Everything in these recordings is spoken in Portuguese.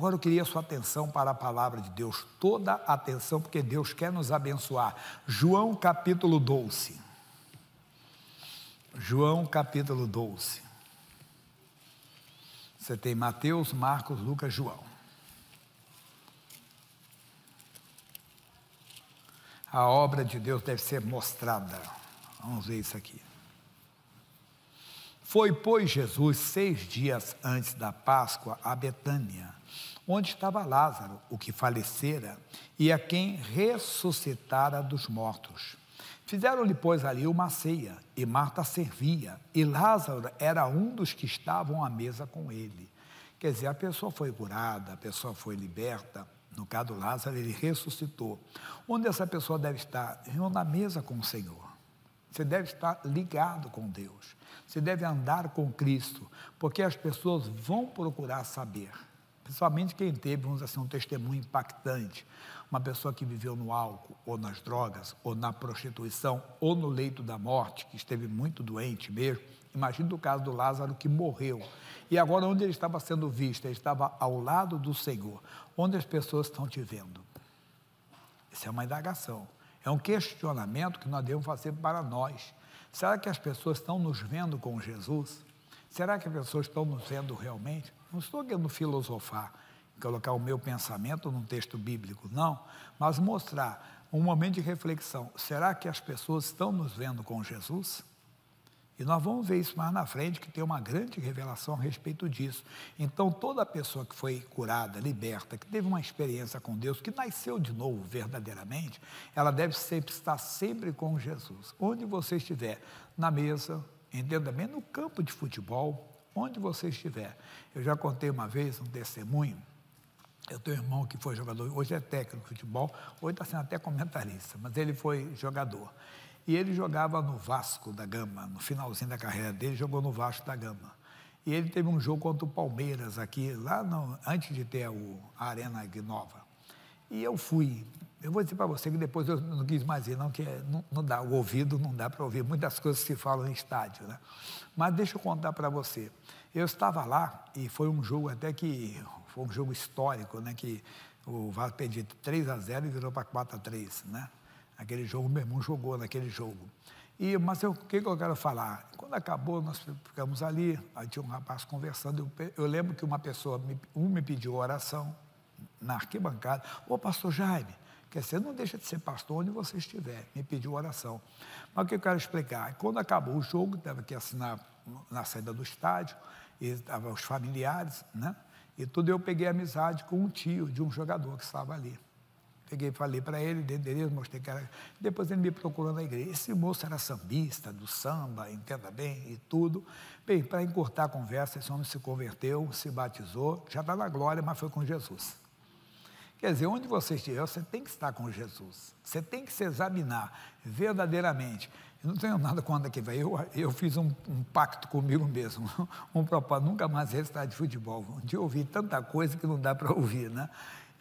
Agora eu queria sua atenção para a palavra de Deus, toda atenção, porque Deus quer nos abençoar. João capítulo 12. João capítulo 12. Você tem Mateus, Marcos, Lucas, João. A obra de Deus deve ser mostrada. Vamos ver isso aqui. Foi, pois, Jesus seis dias antes da Páscoa a Betânia, onde estava Lázaro, o que falecera, e a quem ressuscitara dos mortos. Fizeram-lhe, pois, ali uma ceia, e Marta servia, e Lázaro era um dos que estavam à mesa com ele. Quer dizer, a pessoa foi curada, a pessoa foi liberta, no caso Lázaro, ele ressuscitou. Onde essa pessoa deve estar? Na mesa com o Senhor. Você deve estar ligado com Deus. Você deve andar com Cristo, porque as pessoas vão procurar saber. Principalmente quem teve, vamos dizer assim, um testemunho impactante. Uma pessoa que viveu no álcool, ou nas drogas, ou na prostituição, ou no leito da morte, que esteve muito doente mesmo. Imagina o caso do Lázaro que morreu. E agora, onde ele estava sendo visto? Ele estava ao lado do Senhor. Onde as pessoas estão te vendo? Isso é uma indagação. É um questionamento que nós devemos fazer para nós. Será que as pessoas estão nos vendo com Jesus? Será que as pessoas estão nos vendo realmente? Não estou querendo filosofar, colocar o meu pensamento num texto bíblico, não, mas mostrar um momento de reflexão. Será que as pessoas estão nos vendo com Jesus? E nós vamos ver isso mais na frente, que tem uma grande revelação a respeito disso. Então, toda pessoa que foi curada, liberta, que teve uma experiência com Deus, que nasceu de novo verdadeiramente, ela deve sempre estar sempre com Jesus. Onde você estiver, na mesa, entenda bem, no campo de futebol, onde você estiver. Eu já contei uma vez um testemunho. Eu tenho um irmão que foi jogador, hoje é técnico de futebol, hoje está sendo até comentarista, mas ele foi jogador. E ele jogava no Vasco da Gama, no finalzinho da carreira dele, jogou no Vasco da Gama. E ele teve um jogo contra o Palmeiras aqui, lá no, antes de ter o, a Arena Nova. E eu fui. Eu vou dizer para você que depois eu não quis mais ir, não, que é, não, não dá, o ouvido não dá para ouvir muitas coisas que se falam em estádio. Né? Mas deixa eu contar para você. Eu estava lá e foi um jogo até que foi um jogo histórico, né? Que o Vasco perdia 3 a 0 e virou para 4 a 3, né? Aquele jogo, meu irmão jogou naquele jogo. E, mas o que, que eu quero falar? Quando acabou, nós ficamos ali, aí tinha um rapaz conversando. Eu, eu lembro que uma pessoa, me, um me pediu oração na arquibancada. Ô, pastor Jaime, quer dizer, não deixa de ser pastor onde você estiver. Me pediu oração. Mas o que eu quero explicar? Quando acabou o jogo, teve que assinar na saída do estádio, estavam os familiares, né? E tudo eu peguei amizade com um tio de um jogador que estava ali. Peguei, falei para ele, dei endereço, mostrei que era. Depois ele me procurou na igreja. Esse moço era sambista, do samba, entenda bem, e tudo. Bem, para encurtar a conversa, esse homem se converteu, se batizou, já está na glória, mas foi com Jesus. Quer dizer, onde você estiver, você tem que estar com Jesus. Você tem que se examinar verdadeiramente. Eu não tenho nada contra que vai. Eu, eu fiz um, um, pacto comigo mesmo, um propósito, nunca mais restar de futebol. Um dia eu ouvi tanta coisa que não dá para ouvir, né?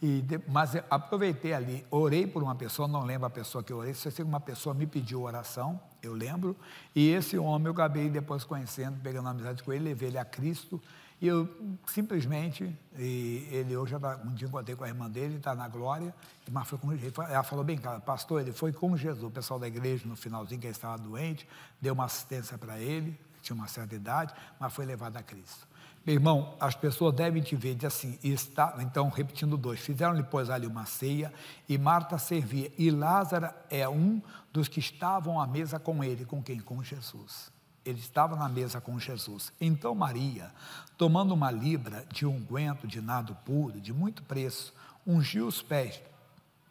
E, mas aproveitei ali, orei por uma pessoa, não lembro a pessoa que eu orei, se uma pessoa me pediu oração, eu lembro, e esse homem eu acabei depois conhecendo, pegando amizade com ele, levei ele a Cristo, e eu simplesmente, e ele hoje, um dia encontrei com a irmã dele, está na glória, mas foi com. Ela falou bem, cara, pastor, ele foi com Jesus, o pessoal da igreja, no finalzinho, que ele estava doente, deu uma assistência para ele, tinha uma certa idade, mas foi levado a Cristo. Meu irmão, as pessoas devem te ver de assim, está, então, repetindo dois, fizeram-lhe, pois, ali uma ceia, e Marta servia, e Lázaro é um dos que estavam à mesa com ele, com quem? Com Jesus. Ele estava na mesa com Jesus. Então Maria, tomando uma libra de unguento de nado puro, de muito preço, ungiu os pés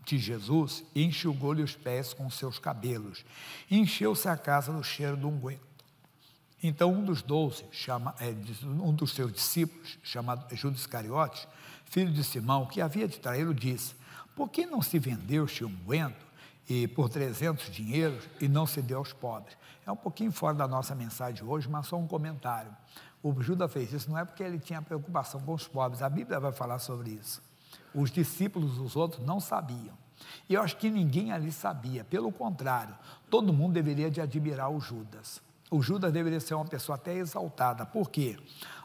de Jesus e enxugou-lhe os pés com seus cabelos. Encheu-se a casa do cheiro do unguento. Então, um dos doze, chama, é, um dos seus discípulos, chamado Judas Iscariotes, filho de Simão, que havia de traí-lo, disse: Por que não se vendeu este unguento e por 300 dinheiros e não se deu aos pobres? É um pouquinho fora da nossa mensagem hoje, mas só um comentário. O Judas fez isso não é porque ele tinha preocupação com os pobres, a Bíblia vai falar sobre isso. Os discípulos dos outros não sabiam. E eu acho que ninguém ali sabia, pelo contrário, todo mundo deveria de admirar o Judas. O Judas deveria ser uma pessoa até exaltada. Por quê?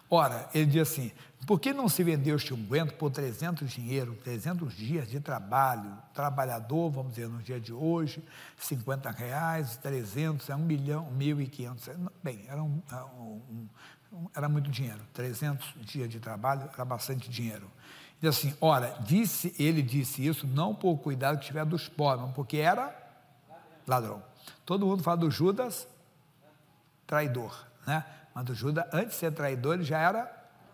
Ora, ele diz assim: por que não se vendeu este unguento por 300 dinheiro, 300 dias de trabalho? Trabalhador, vamos dizer, no dia de hoje, 50 reais, 300, é um milhão, 1.500. Bem, era, um, um, um, era muito dinheiro. 300 dias de trabalho era bastante dinheiro. E assim, ora, disse, ele disse isso não por cuidado que tiver dos pobres, mas porque era ladrão. Todo mundo fala do Judas, traidor, né? Mas do Judas, antes de ser traidor, ele já era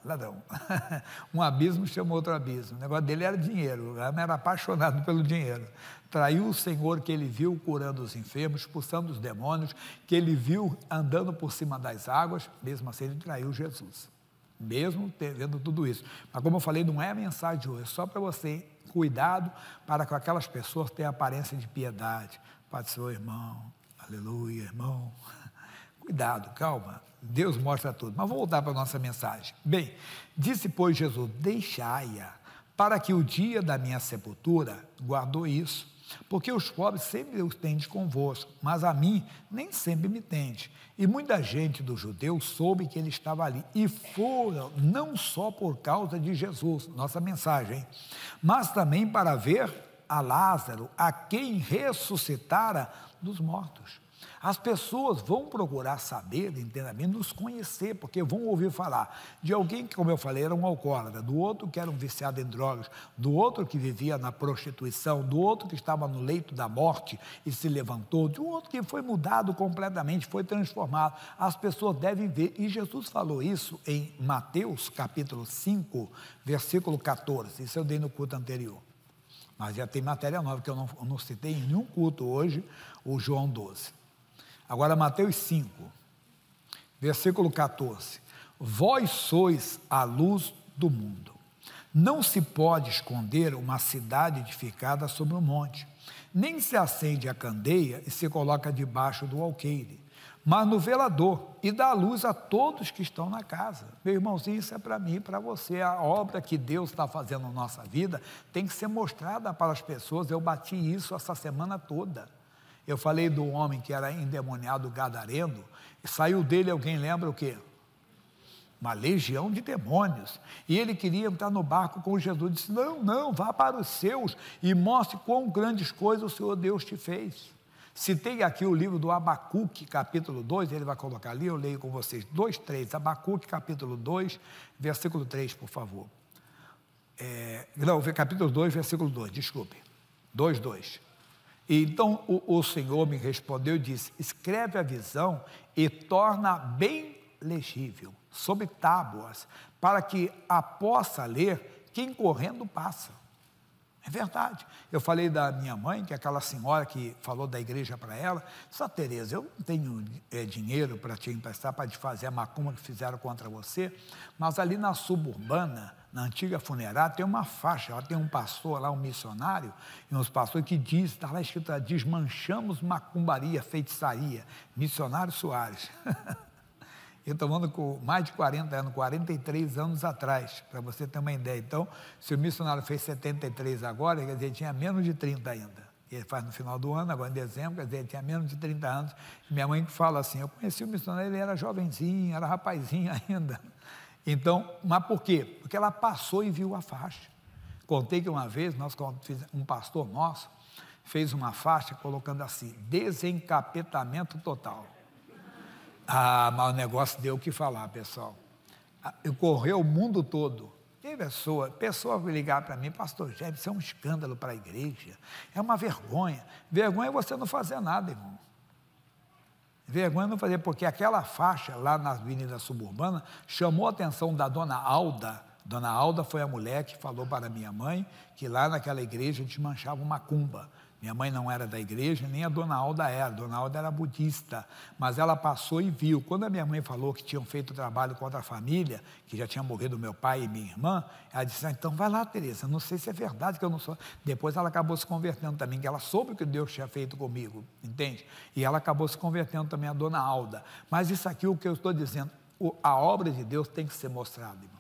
ladrão. um abismo chamou outro abismo. O negócio dele era dinheiro, o homem era apaixonado pelo dinheiro. Traiu o Senhor que ele viu curando os enfermos, expulsando os demônios, que ele viu andando por cima das águas, mesmo assim ele traiu Jesus. Mesmo vendo tudo isso. Mas como eu falei, não é a mensagem de hoje, é só para você, cuidado para que aquelas pessoas tenham aparência de piedade. Pai do seu irmão, aleluia, irmão. Cuidado, calma. Deus mostra tudo. Mas vou voltar para a nossa mensagem. Bem, disse, pois, Jesus: Deixai-a, para que o dia da minha sepultura guardou isso. Porque os pobres sempre os tendes convosco, mas a mim nem sempre me tende. E muita gente dos judeus soube que ele estava ali. E foram não só por causa de Jesus, nossa mensagem, mas também para ver a Lázaro, a quem ressuscitara dos mortos. As pessoas vão procurar saber, entendamento, nos conhecer, porque vão ouvir falar de alguém que, como eu falei, era um alcoólatra, do outro que era um viciado em drogas, do outro que vivia na prostituição, do outro que estava no leito da morte e se levantou, de um outro que foi mudado completamente, foi transformado. As pessoas devem ver, e Jesus falou isso em Mateus capítulo 5, versículo 14. Isso eu dei no culto anterior. Mas já tem matéria nova que eu não, eu não citei em nenhum culto hoje, o João 12. Agora, Mateus 5, versículo 14. Vós sois a luz do mundo. Não se pode esconder uma cidade edificada sobre um monte, nem se acende a candeia e se coloca debaixo do alqueire, mas no velador e dá luz a todos que estão na casa. Meu irmãozinho, isso é para mim e para você. A obra que Deus está fazendo na nossa vida tem que ser mostrada para as pessoas. Eu bati isso essa semana toda. Eu falei do homem que era endemoniado gadareno, e saiu dele, alguém lembra o quê? Uma legião de demônios. E ele queria entrar no barco com Jesus. Disse: Não, não, vá para os seus e mostre quão grandes coisas o Senhor Deus te fez. Citei aqui o livro do Abacuque, capítulo 2, ele vai colocar ali, eu leio com vocês. 2, 3. Abacuque, capítulo 2, versículo 3, por favor. É, não, capítulo 2, versículo 2, desculpe. 2, 2. E então o, o Senhor me respondeu e disse: escreve a visão e torna bem legível, sobre tábuas, para que a possa ler quem correndo passa. É verdade. Eu falei da minha mãe, que é aquela senhora que falou da igreja para ela, só Tereza, eu não tenho é, dinheiro para te emprestar para te fazer a macumba que fizeram contra você, mas ali na suburbana, na antiga funerária, tem uma faixa, ela tem um pastor lá, um missionário, e uns pastores que diz, está lá escrito, desmanchamos macumbaria, feitiçaria, missionário Soares. Eu estou falando com mais de 40 anos, 43 anos atrás, para você ter uma ideia. Então, se o missionário fez 73 agora, quer dizer, ele tinha menos de 30 ainda. Ele faz no final do ano, agora em dezembro, quer dizer, ele tinha menos de 30 anos. Minha mãe fala assim: eu conheci o missionário, ele era jovenzinho, era rapazinho ainda. Então, mas por quê? Porque ela passou e viu a faixa. Contei que uma vez, nós, um pastor nosso fez uma faixa colocando assim: desencapetamento total. Ah, mas o negócio deu o que falar, pessoal. Ah, correu o mundo todo. Tem pessoa, pessoa vai ligar para mim, pastor Jé, isso é um escândalo para a igreja, é uma vergonha. Vergonha é você não fazer nada, irmão. Vergonha não fazer, porque aquela faixa lá na Avenida Suburbana chamou a atenção da dona Alda. Dona Alda foi a mulher que falou para minha mãe que lá naquela igreja desmanchava uma cumba. Minha mãe não era da igreja, nem a dona Alda era. A dona Alda era budista, mas ela passou e viu. Quando a minha mãe falou que tinham feito trabalho contra a família, que já tinha morrido meu pai e minha irmã, ela disse: ah, então vai lá, Tereza, não sei se é verdade que eu não sou. Depois ela acabou se convertendo também, que ela soube o que Deus tinha feito comigo, entende? E ela acabou se convertendo também a dona Alda. Mas isso aqui, o que eu estou dizendo, a obra de Deus tem que ser mostrada, irmão.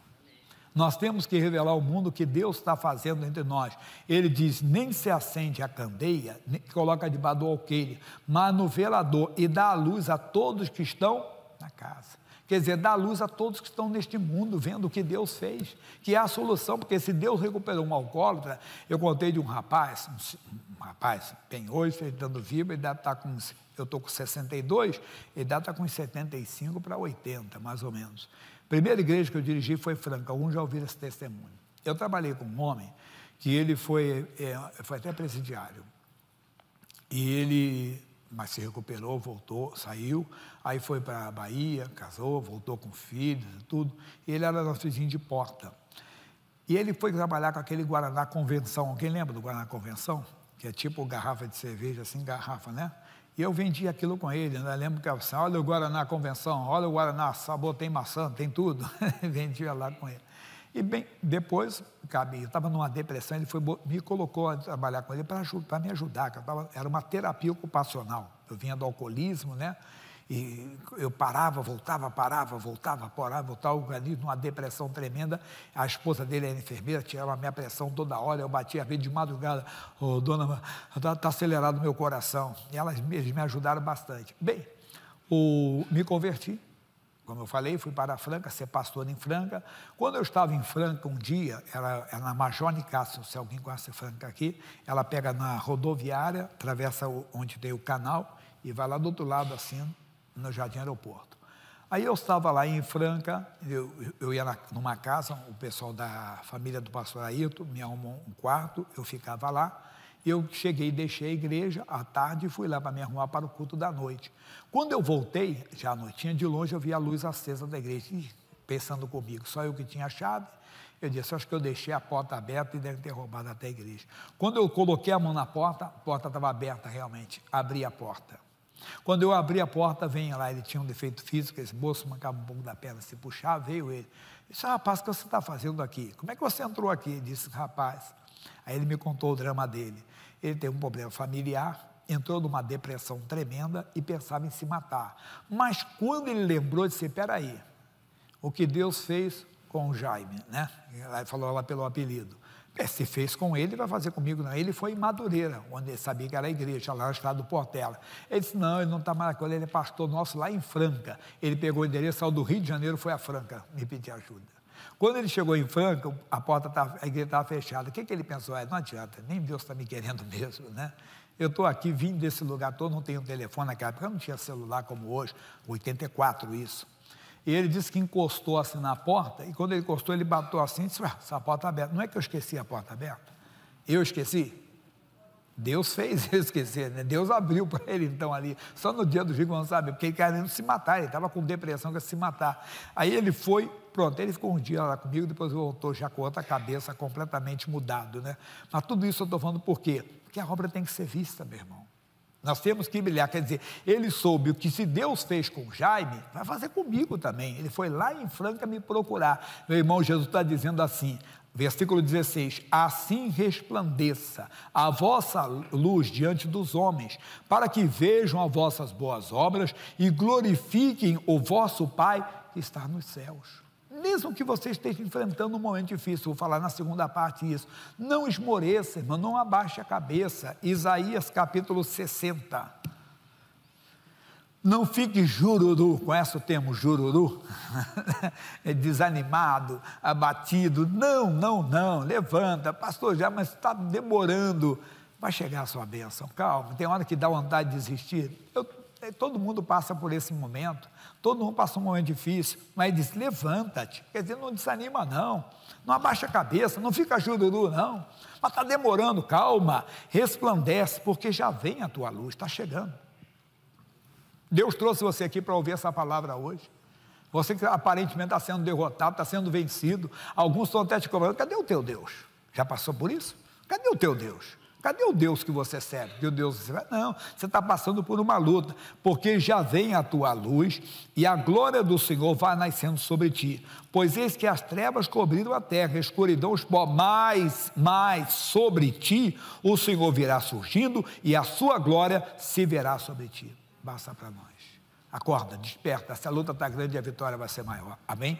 Nós temos que revelar ao mundo o que Deus está fazendo entre nós. Ele diz: nem se acende a candeia, nem coloca debaixo do alqueire, mas no velador e dá a luz a todos que estão na casa. Quer dizer, dar luz a todos que estão neste mundo, vendo o que Deus fez, que é a solução, porque se Deus recuperou um alcoólatra, eu contei de um rapaz, um, rapaz, bem hoje, ele dando vivo, ele deve estar com, eu estou com 62, ele deve estar com 75 para 80, mais ou menos. Primeira igreja que eu dirigi foi Franca, alguns já ouviram esse testemunho. Eu trabalhei com um homem que ele foi, é, foi até presidiário, e ele mas se recuperou, voltou, saiu, aí foi para a Bahia, casou, voltou com filhos e tudo. Ele era nosso vizinho de porta. E ele foi trabalhar com aquele Guaraná Convenção. Alguém lembra do Guaraná Convenção? Que é tipo garrafa de cerveja, assim, garrafa, né? E eu vendi aquilo com ele, né? lembro que eu assim, olha o Guaraná Convenção, olha o Guaraná, sabor tem maçã, tem tudo. Vendia lá com ele. E bem, depois, eu estava numa depressão, ele foi, me colocou a trabalhar com ele para me ajudar, que tava, era uma terapia ocupacional. Eu vinha do alcoolismo, né? E eu parava, voltava, parava, voltava, parava, voltava, organismo numa depressão tremenda. A esposa dele era enfermeira, tirava a minha pressão toda hora, eu batia a vez de madrugada, oh, dona, está tá acelerado o meu coração. E elas mesmas me ajudaram bastante. Bem, o, me converti, como eu falei, fui para Franca, ser pastor em Franca. Quando eu estava em Franca um dia, era, era na Major se alguém conhece Franca aqui, ela pega na rodoviária, atravessa o, onde tem o canal e vai lá do outro lado, assim, no Jardim Aeroporto. Aí eu estava lá em Franca, eu, eu ia na, numa casa, o pessoal da família do pastor Ayrton me arrumou um quarto, eu ficava lá. Eu cheguei, deixei a igreja à tarde e fui lá para me arrumar para o culto da noite. Quando eu voltei, já à noitinha, de longe eu vi a luz acesa da igreja, pensando comigo, só eu que tinha a chave. Eu disse, acho que eu deixei a porta aberta e deve ter roubado até a igreja. Quando eu coloquei a mão na porta, a porta estava aberta realmente, abri a porta. Quando eu abri a porta, vem lá, ele tinha um defeito físico, esse moço mancava um pouco da perna, se puxar, veio ele. Disse, rapaz, o que você está fazendo aqui? Como é que você entrou aqui? Ele disse, rapaz. Aí ele me contou o drama dele. Ele teve um problema familiar, entrou numa depressão tremenda e pensava em se matar. Mas quando ele lembrou, disse: peraí, o que Deus fez com o Jaime, né? Ele falou lá pelo apelido. É, se fez com ele, vai fazer comigo. Não. Ele foi em Madureira, onde ele sabia que era a igreja, lá no estado do Portela. Ele disse: não, ele não está mais ele, é pastor nosso lá em Franca. Ele pegou o endereço, saiu do Rio de Janeiro, foi a Franca me pedir ajuda. Quando ele chegou em Franca, a porta tava, a igreja estava fechada. O que, que ele pensou? É, não adianta, nem Deus está me querendo mesmo, né? Eu estou aqui, vim desse lugar todo, não tenho telefone naquela época, não tinha celular como hoje, 84 isso. E ele disse que encostou assim na porta, e quando ele encostou, ele bateu assim e disse: essa porta está aberta. Não é que eu esqueci a porta aberta? Eu esqueci? Deus fez ele esquecer, né? Deus abriu para ele então ali. Só no dia do Chico não sabe, porque ele querendo se matar, ele estava com depressão, quer se matar. Aí ele foi, pronto, ele ficou um dia lá comigo, depois voltou já com outra cabeça completamente mudado, né? Mas tudo isso eu estou falando por quê? Porque a obra tem que ser vista, meu irmão. Nós temos que brilhar, quer dizer, ele soube o que se Deus fez com Jaime, vai fazer comigo também. Ele foi lá em Franca me procurar. Meu irmão, Jesus está dizendo assim: Versículo 16: Assim resplandeça a vossa luz diante dos homens, para que vejam as vossas boas obras e glorifiquem o vosso Pai que está nos céus. Mesmo que você esteja enfrentando um momento difícil, vou falar na segunda parte isso, não esmoreça, irmão, não abaixe a cabeça. Isaías capítulo 60. Não fique jururu, conhece o termo jururu? é desanimado, abatido. Não, não, não, levanta, pastor já, mas está demorando. Vai chegar a sua bênção, calma. Tem hora que dá vontade de desistir. Eu, todo mundo passa por esse momento, todo mundo passa um momento difícil, mas diz: levanta-te. Quer dizer, não desanima, não. Não abaixa a cabeça, não fica jururu, não. Mas está demorando, calma, resplandece, porque já vem a tua luz, está chegando. Deus trouxe você aqui para ouvir essa palavra hoje. Você que aparentemente está sendo derrotado, está sendo vencido. Alguns estão até te cobrando: cadê o teu Deus? Já passou por isso? Cadê o teu Deus? Cadê o Deus que você serve? Que o Deus você serve? Não, você está passando por uma luta, porque já vem a tua luz e a glória do Senhor vai nascendo sobre ti. Pois eis que as trevas cobriram a terra, a escuridão os pó, mas sobre ti o Senhor virá surgindo e a sua glória se verá sobre ti basta para nós. Acorda, desperta. Se a luta está grande, a vitória vai ser maior. Amém?